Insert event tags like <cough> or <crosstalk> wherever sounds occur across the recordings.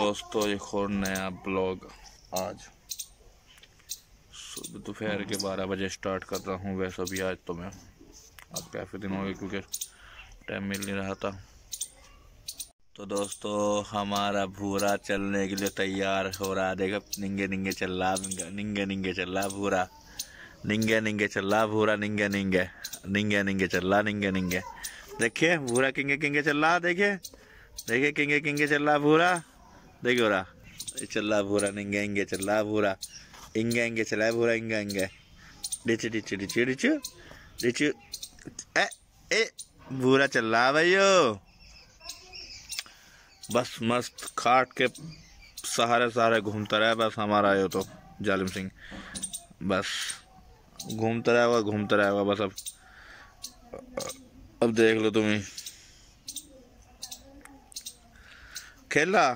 दोस्तों एक और नया ब्लॉग आज। सुबह दोपहर के बारह बजे स्टार्ट कर रहा हूँ, वैसे भी आज तो मैं। आज काफ़ी दिन हो गए क्योंकि टाइम मिल नहीं रहा था। तो दोस्तों, हमारा भूरा चलने के लिए तैयार हो रहा देखो, निंगे निंगे चल रहा निंगे निंगे चल रहा भूरा। निंगे निंगे चल रहा भूरा, निंगे निंगे। निंगे निंगे चल रहा, निंगे निंगे। देखिए, भूरा किंगे किंगे चल रहा, देखिए। देखिए, किंगे किंगे चल रहा भूरा। रहा चल रहा भूरा, निंगे, इंगे, चल रहा भूरा, इंगे इंगे, चला भूरा, इंगे इंगे। डिच डिच डिच डिच डिच। ए ए, भूरा चल रहा भाइयो बस मस्त खाट के सहारे सहारे घूमता रहा, बस हमारा यो तो जालिम सिंह। बस घूमता रहेगा घूमता रहेगा बस अब अब देख लो तुम्हें। खेला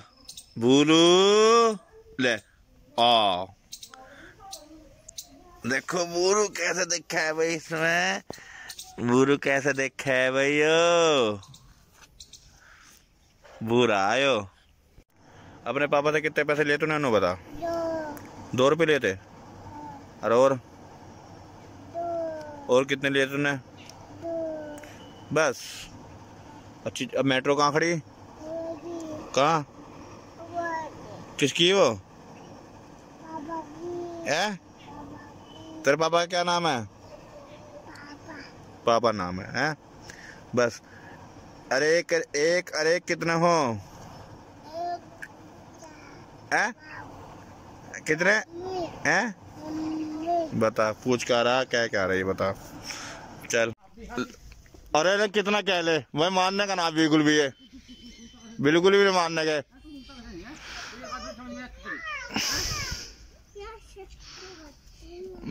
भूलू ले आ देखो बूरू कैसे देखा है भाई इसमें? बूरू कैसे देखा है भैयो? बूरा आयो। अपने पापा से कितने पैसे लिए तूने बता? दो, दो रुपये लेते अरे और? और कितने लिए तूने? बस। अच्छी अब मेट्रो कहाँ खड़ी? कहा? किसकी वो? है? तेरे पापा का क्या नाम है? पापा। पापा नाम है, है? बस। अरे एक एक अरे कितने हो? है? कितने? हैं? बता पूछ क्या रहा क्या क्या रही बता। चल। अरे कितना कह ले? वही मानने का ना बिल्कुल भी है बिल्कुल भी नहीं मानने के।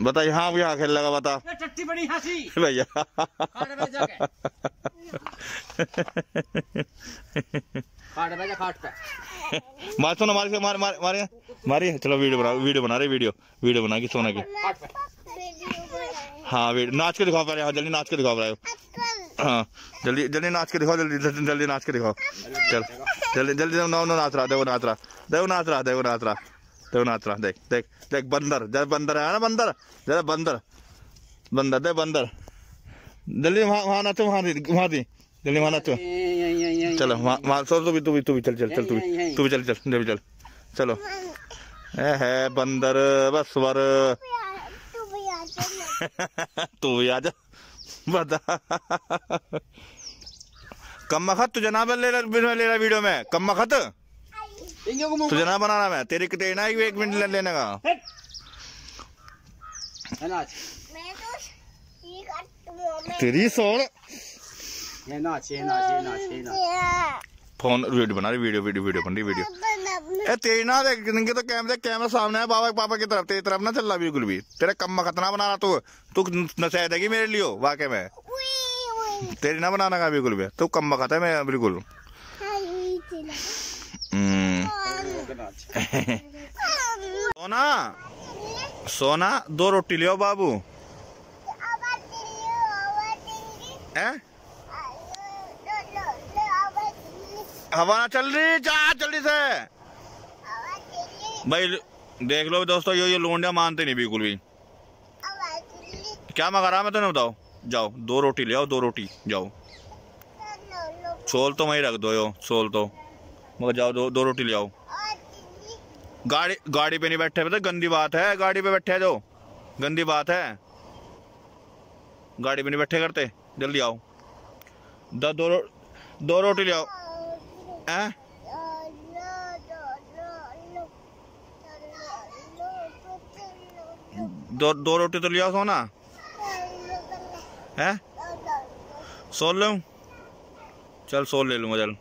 बता यहाँ भी यहाँ खेल लगा बता। टट्टी बड़ी हँसी। भैया। मार सुनो मार मार मार मारे मारिए। चलो वीडियो बना वीडियो बना रहे वीडियो। वीडियो बना की सोना की। हाँ वीडियो नाच के दिखाओ पहले हाँ जल्दी नाच के दिखाओ रहे हाँ जल्दी जल्दी नाच के दिखाओ जल्दी जल्दी नाच के दिखाओ। चल जल्दी जल्दी नौ नौ नाच रहा देखो नाच रहा देखो नाच रहा देखो नाच रहा। देखो नाच रहा देख देख देख, बंदर, जरा बंदर है ना, बंदर? जरा बंदर बंदर देख बंदर। जल्दी वहाँ वहाँ नाचो वहाँ वहाँ दी। जल्दी वहाँ नाचो चलो। वहाँ वहाँ, सो तू भी तू भी तू भी चल चल चल, तू भी तू भी चल चल जल्दी चल। चलो। ए, है बंदर, बस वर। <laughs> तू भी आ जा। बता। कम खत तुझे ना ले ले वीडियो में? कम खत तुझे ना बनाना मैं तेरी तेरी ना एक मिनट लेने का? तेरी सोन फ़ोन वीडियो बना रही वीडियो वीडियो वीडियो बन रही वीडियो। ए तेरी ना देख तो कैमरे कैमरा सामने है बाबा पापा की तरफ़ तेरी तरफ़ ना चल रहा बिल्कुल भी। तेरे कम खतना बना रहा तू तू नशा देगी मेरे लिए वाकई में। तेरी ना बनाना का बिल्कुल भी तू कम खाता है मैं बिल्कुल। सोना सोना दो रोटी लियो बाबू। हवा ना चल रही जा जल्दी से। भाई देख लो दोस्तों ये ये लोंडिया मानते नहीं बिल्कुल भी। क्या मंगा रहा मैं तुम्हें बताओ? जाओ दो रोटी ले आओ दो रोटी जाओ। छोल तो वहीं रख दो यो छोल तो। मगर जाओ दो दो रोटी ले आओ। गाड़ी गाड़ी पे नहीं बैठे पता गंदी बात है गाड़ी पे बैठे जो। गंदी बात है। गाड़ी पे नहीं बैठे करते। जल्दी आओ। दो दो, रो, दो रोटी ले आओ। हैं? दो दो रोटी तो लिया सोना। है? सोल लूँ? चल सोल ले लूँगा चल।